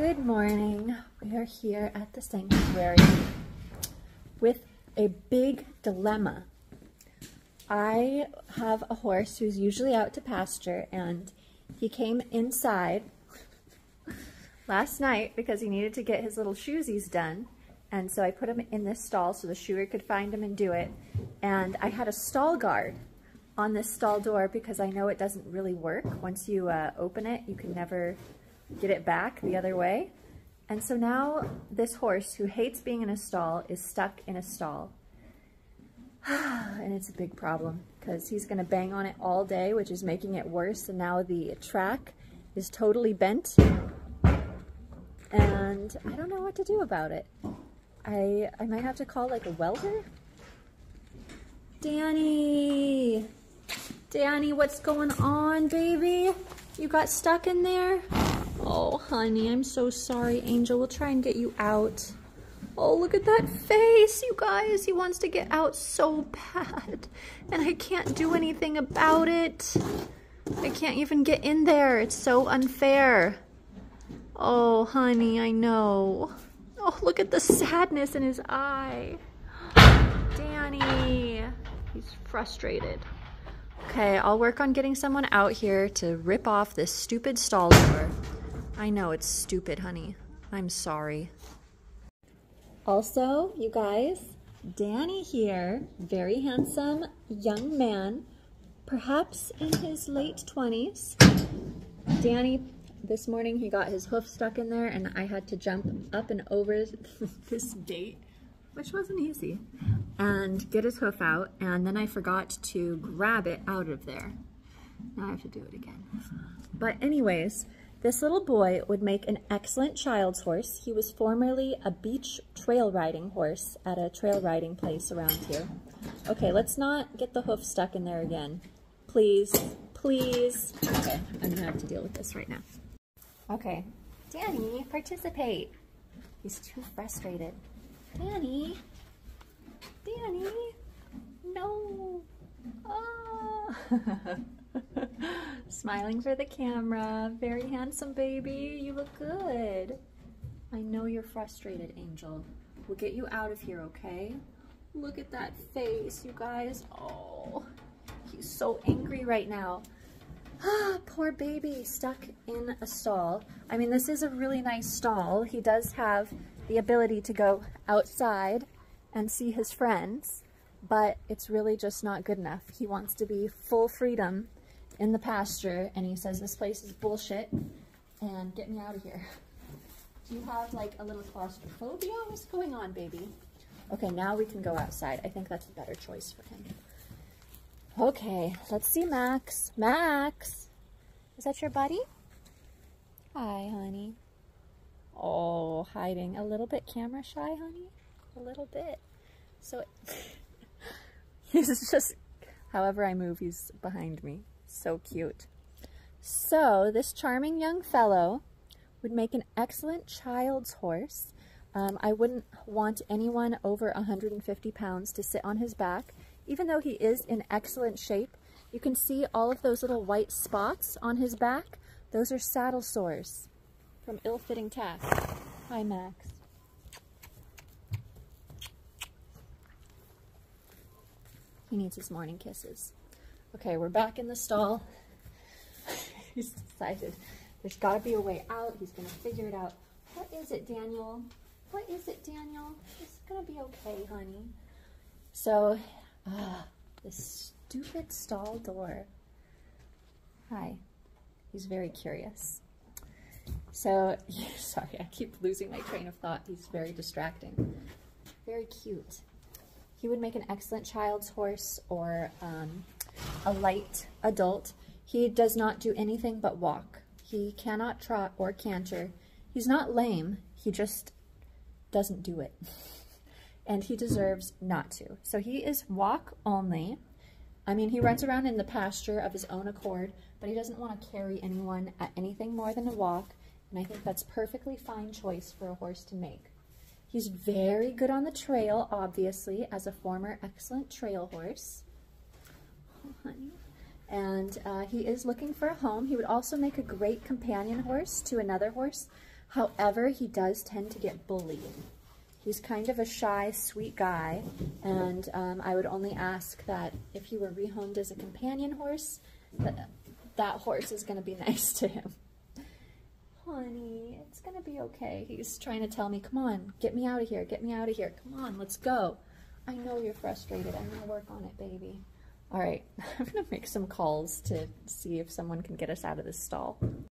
Good morning. We are here at the sanctuary with a big dilemma. I have a horse who's usually out to pasture and he came inside last night because he needed to get his little shoesies done. And so I put him in this stall so the shoer could find him and do it. And I had a stall guard on this stall door because I know it doesn't really work. Once you uh, open it, you can never get it back the other way. And so now this horse who hates being in a stall is stuck in a stall. and it's a big problem because he's going to bang on it all day, which is making it worse. And now the track is totally bent. And I don't know what to do about it. I, I might have to call like a welder. Danny! Danny, what's going on, baby? You got stuck in there? Oh, honey, I'm so sorry, Angel. We'll try and get you out. Oh, look at that face, you guys. He wants to get out so bad. And I can't do anything about it. I can't even get in there. It's so unfair. Oh, honey, I know. Oh, look at the sadness in his eye. Danny. He's frustrated. Okay, I'll work on getting someone out here to rip off this stupid stall door. I know it's stupid, honey. I'm sorry. Also, you guys, Danny here, very handsome young man, perhaps in his late 20s. Danny, this morning he got his hoof stuck in there and I had to jump up and over this gate, which wasn't easy, and get his hoof out. And then I forgot to grab it out of there. Now I have to do it again. But anyways, this little boy would make an excellent child's horse. He was formerly a beach trail riding horse at a trail riding place around here. Okay, let's not get the hoof stuck in there again. Please, please. Okay, I'm gonna have to deal with this right now. Okay, Danny, participate. He's too frustrated. Danny, Danny, no. Oh. Smiling for the camera. Very handsome, baby. You look good. I know you're frustrated, Angel. We'll get you out of here, okay? Look at that face, you guys. Oh, he's so angry right now. Ah, poor baby, stuck in a stall. I mean, this is a really nice stall. He does have the ability to go outside and see his friends, but it's really just not good enough. He wants to be full freedom in the pasture and he says this place is bullshit and get me out of here. Do you have like a little claustrophobia? What's going on, baby? Okay, now we can go outside. I think that's a better choice for him. Okay, let's see Max. Max! Is that your buddy? Hi, honey. Oh, hiding. A little bit camera shy, honey? A little bit. So, he's just, however I move, he's behind me. So cute. So this charming young fellow would make an excellent child's horse. Um, I wouldn't want anyone over 150 pounds to sit on his back. Even though he is in excellent shape, you can see all of those little white spots on his back. Those are saddle sores from ill-fitting tack. Hi, Max. He needs his morning kisses. Okay, we're back in the stall. He's decided there's got to be a way out. He's going to figure it out. What is it, Daniel? What is it, Daniel? It's going to be okay, honey. So, uh, this stupid stall door. Hi. He's very curious. So, sorry, I keep losing my train of thought. He's very distracting. Very cute. He would make an excellent child's horse or um, a light adult. He does not do anything but walk. He cannot trot or canter. He's not lame. He just doesn't do it. and he deserves not to. So he is walk only. I mean, he runs around in the pasture of his own accord, but he doesn't want to carry anyone at anything more than a walk. And I think that's perfectly fine choice for a horse to make. He's very good on the trail, obviously, as a former excellent trail horse. Honey. and uh, he is looking for a home. He would also make a great companion horse to another horse. However, he does tend to get bullied. He's kind of a shy, sweet guy, and um, I would only ask that if he were rehomed as a companion horse, that, that horse is going to be nice to him. Honey, it's going to be okay. He's trying to tell me, come on, get me out of here, get me out of here. Come on, let's go. I know you're frustrated. I'm going to work on it, baby. All right, I'm to make some calls to see if someone can get us out of this stall.